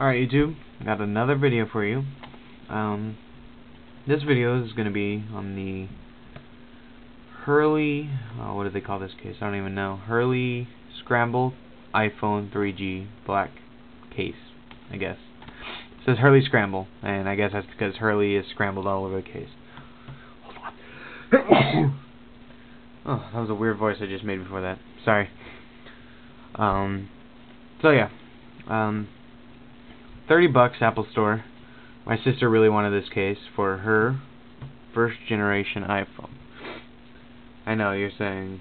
Alright YouTube, I got another video for you. Um, this video is going to be on the Hurley, oh, what do they call this case? I don't even know. Hurley Scramble iPhone 3G black case, I guess. It says Hurley Scramble, and I guess that's because Hurley is scrambled all over the case. Hold on. oh, that was a weird voice I just made before that. Sorry. Um, so yeah. Um, 30 bucks Apple Store. My sister really wanted this case for her first generation iPhone. I know you're saying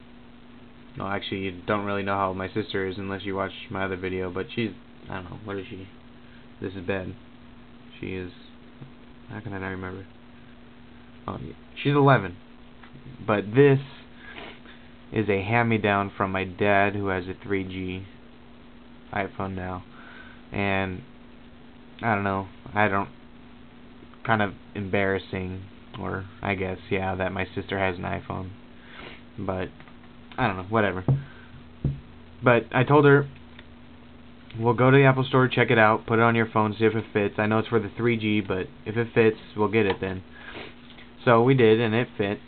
no actually you don't really know how my sister is unless you watch my other video, but she's I don't know, what is she? This is bad. She is how can I not remember? Oh yeah. She's eleven. But this is a hand me down from my dad who has a 3G iPhone now. And I don't know. I don't kind of embarrassing or I guess yeah that my sister has an iPhone. But I don't know, whatever. But I told her we'll go to the Apple store, check it out, put it on your phone, see if it fits. I know it's for the 3G, but if it fits, we'll get it then. So we did and it fit.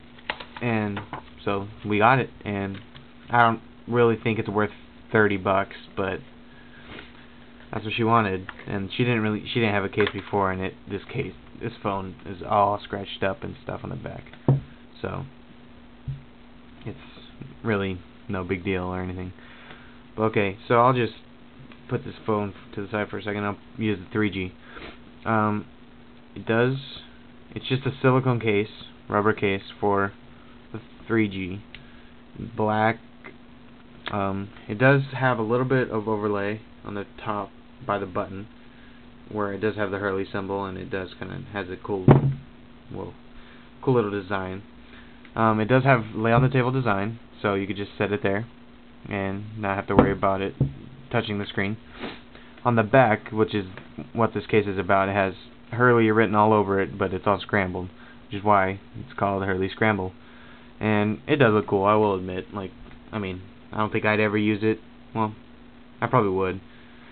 And so we got it and I don't really think it's worth 30 bucks, but that's what she wanted, and she didn't really she didn't have a case before, and it this case this phone is all scratched up and stuff on the back, so it's really no big deal or anything. But okay, so I'll just put this phone to the side for a second. I'll use the 3G. Um, it does. It's just a silicone case, rubber case for the 3G. Black. Um, it does have a little bit of overlay on the top by the button where it does have the Hurley symbol and it does kind of has a cool well cool little design. Um, it does have lay on the table design so you could just set it there and not have to worry about it touching the screen. On the back which is what this case is about it has Hurley written all over it but it's all scrambled which is why it's called Hurley Scramble. And it does look cool I will admit like I mean I don't think I'd ever use it. Well I probably would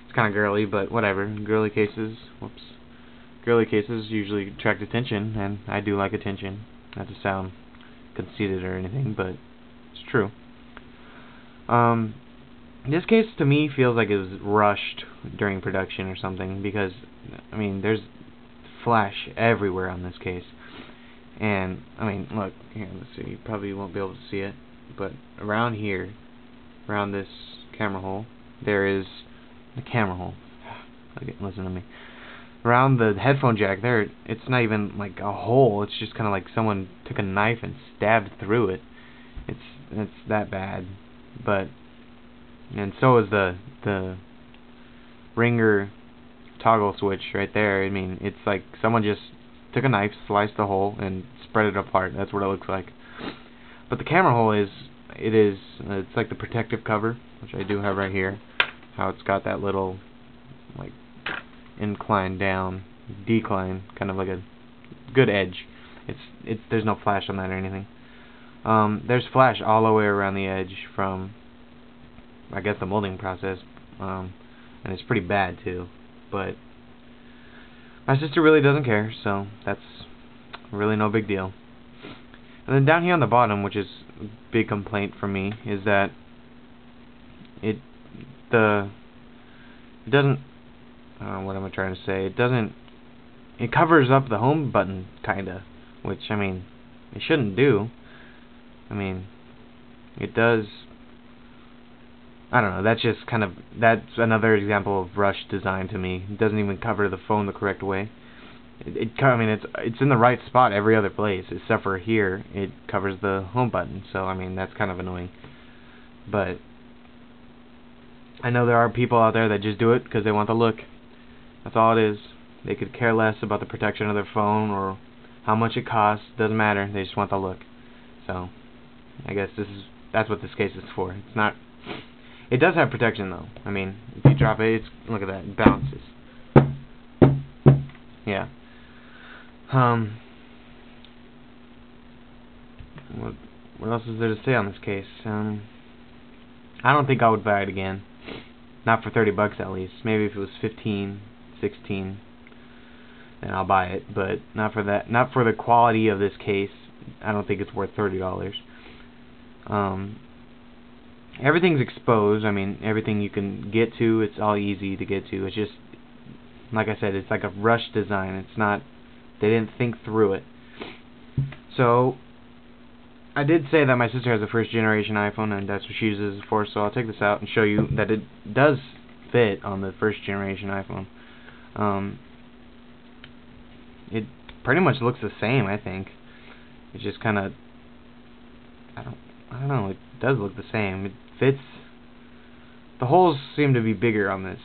it's kind of girly, but whatever. Girly cases, whoops. Girly cases usually attract attention, and I do like attention. Not to sound conceited or anything, but it's true. Um, this case to me feels like it was rushed during production or something because I mean there's flash everywhere on this case and I mean look here let's see you probably won't be able to see it but around here around this camera hole there is the camera hole. Okay, listen to me. Around the headphone jack there, it's not even like a hole. It's just kind of like someone took a knife and stabbed through it. It's it's that bad. But and so is the the ringer toggle switch right there. I mean, it's like someone just took a knife, sliced the hole, and spread it apart. That's what it looks like. But the camera hole is, it is, it's like the protective cover, which I do have right here how it's got that little like incline down decline kind of like a good edge. It's it's there's no flash on that or anything. Um, there's flash all the way around the edge from I guess the molding process um, and it's pretty bad too. But my sister really doesn't care so that's really no big deal. And then down here on the bottom which is a big complaint for me is that it the it doesn't uh, what am I trying to say? It doesn't it covers up the home button kinda, which I mean it shouldn't do. I mean it does I don't know, that's just kind of that's another example of rush design to me. It doesn't even cover the phone the correct way. It, it I mean it's it's in the right spot every other place except for here it covers the home button. So I mean that's kind of annoying. But I know there are people out there that just do it because they want the look. That's all it is. They could care less about the protection of their phone or how much it costs. Doesn't matter. They just want the look. So, I guess this is that's what this case is for. It's not. It does have protection though. I mean, if you drop it, it's look at that. It bounces. Yeah. Um. What what else is there to say on this case? Um. I don't think I would buy it again. Not for 30 bucks at least. Maybe if it was 15, 16, then I'll buy it. But not for that. Not for the quality of this case. I don't think it's worth thirty dollars. Um, everything's exposed. I mean, everything you can get to, it's all easy to get to. It's just, like I said, it's like a rush design. It's not. They didn't think through it. So I did say that my sister has a first generation iPhone and that's what she uses it for, so I'll take this out and show you that it does fit on the first generation iPhone. Um, it pretty much looks the same, I think. It just kind of, I don't, I don't know. It does look the same. It fits. The holes seem to be bigger on this,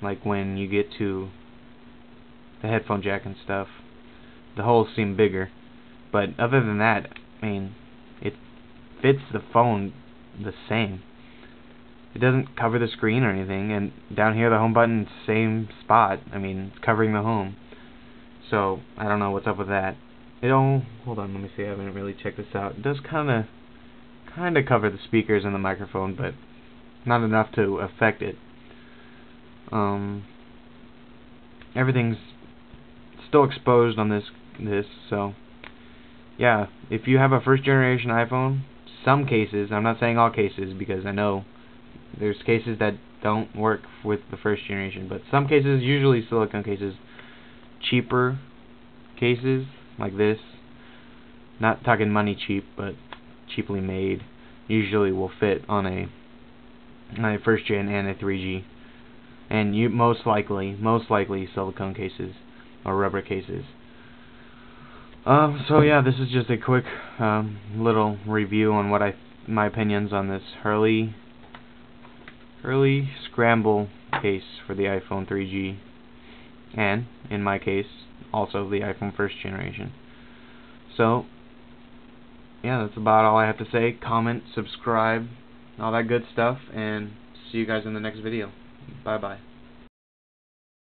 like when you get to the headphone jack and stuff. The holes seem bigger, but other than that, I mean, fits the phone the same. It doesn't cover the screen or anything, and down here the home button same spot. I mean, it's covering the home. So I don't know what's up with that. It all hold on, let me see. I haven't really checked this out. It does kind of kind of cover the speakers and the microphone, but not enough to affect it. Um, everything's still exposed on this this, so yeah, if you have a first generation iPhone, some cases, I'm not saying all cases because I know there's cases that don't work with the first generation, but some cases, usually silicone cases, cheaper cases like this, not talking money cheap, but cheaply made, usually will fit on a on a first gen and a 3G. And you most likely, most likely silicone cases or rubber cases. Um, so yeah, this is just a quick um, little review on what I my opinions on this Hurley Hurley Scramble case for the iPhone 3G, and in my case, also the iPhone first generation. So yeah, that's about all I have to say. Comment, subscribe, all that good stuff, and see you guys in the next video. Bye bye.